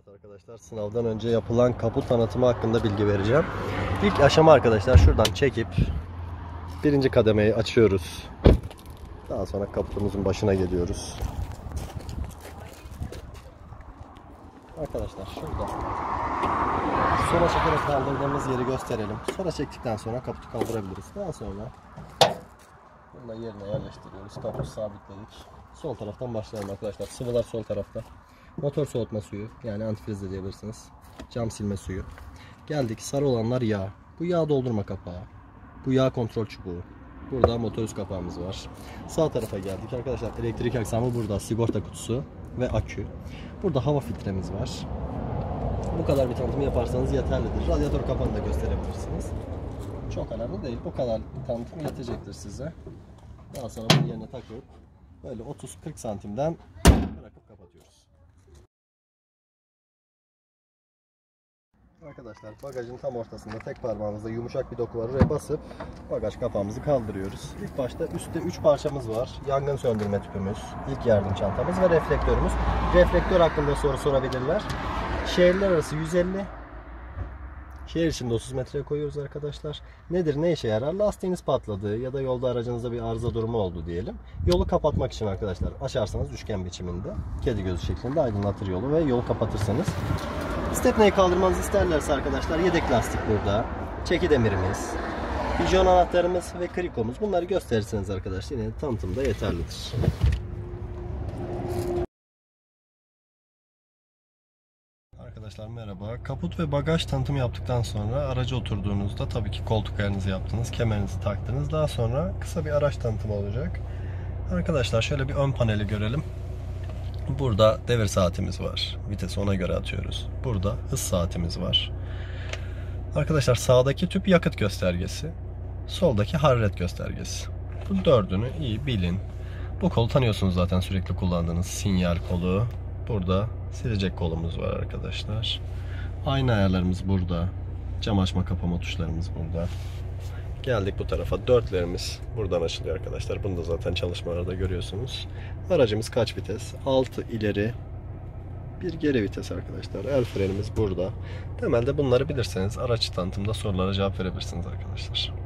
Evet arkadaşlar sınavdan önce yapılan kaput tanıtımı hakkında bilgi vereceğim. İlk aşama arkadaşlar şuradan çekip birinci kademeyi açıyoruz. Daha sonra kaputumuzun başına geliyoruz. Arkadaşlar şurada sola çekerek kaldırdığımız yeri gösterelim. Sola çektikten sonra kaputu kaldırabiliriz. Daha sonra bunu da yerine yerleştiriyoruz. Kaputu sabitledik. Sol taraftan başlayalım arkadaşlar. Sıvılar sol tarafta. Motor soğutma suyu yani antifriz de diyebilirsiniz. Cam silme suyu. Geldik sarı olanlar yağ. Bu yağ doldurma kapağı. Bu yağ kontrol çubuğu. Burada motor üst kapağımız var. Sağ tarafa geldik arkadaşlar. Elektrik aksamı burada. Sigorta kutusu ve akü. Burada hava filtremiz var. Bu kadar bir tanıtım yaparsanız yeterlidir. Radyatör kapağını da gösterebilirsiniz. Çok önemli değil. Bu kadar bir tanıtım yetecektir size. Daha sonra bunun yerine takıp böyle 30-40 santimden Arkadaşlar bagajın tam ortasında tek parmağımızda yumuşak bir doku var. Oraya basıp bagaj kapağımızı kaldırıyoruz. İlk başta üstte 3 parçamız var. Yangın söndürme tüpümüz, ilk yardım çantamız ve reflektörümüz. Reflektör hakkında soru sorabilirler. Şehirler arası 150, Şehir içinde 30 metreye koyuyoruz arkadaşlar. Nedir ne işe yarar? Lastiğiniz patladı ya da yolda aracınızda bir arıza durumu oldu diyelim. Yolu kapatmak için arkadaşlar açarsanız üçgen biçiminde kedi gözü şeklinde aydınlatır yolu ve yolu kapatırsanız. Stepneyi kaldırmanızı isterlerse arkadaşlar yedek lastik burada. Çeki demirimiz, pijon anahtarımız ve krikomuz. Bunları gösterirseniz arkadaşlar yine tanıtımda yeterlidir. Arkadaşlar merhaba. Kaput ve bagaj tanıtımı yaptıktan sonra araca oturduğunuzda tabii ki koltuk ayarınızı yaptınız, kemerinizi taktınız. Daha sonra kısa bir araç tanıtımı olacak. Arkadaşlar şöyle bir ön paneli görelim. Burada devir saatimiz var. Vitesi ona göre atıyoruz. Burada hız saatimiz var. Arkadaşlar sağdaki tüp yakıt göstergesi. Soldaki hararet göstergesi. Bu dördünü iyi bilin. Bu kolu tanıyorsunuz zaten sürekli kullandığınız sinyal kolu. Burada silecek kolumuz var arkadaşlar. Ayna ayarlarımız burada. Cam açma kapama tuşlarımız burada. Geldik bu tarafa. Dörtlerimiz buradan açılıyor arkadaşlar. Bunu da zaten çalışmalarda görüyorsunuz. Aracımız kaç vites? 6 ileri, bir geri vites arkadaşlar. El frenimiz burada. Temelde bunları bilirseniz araç tanıtımda sorulara cevap verebilirsiniz arkadaşlar.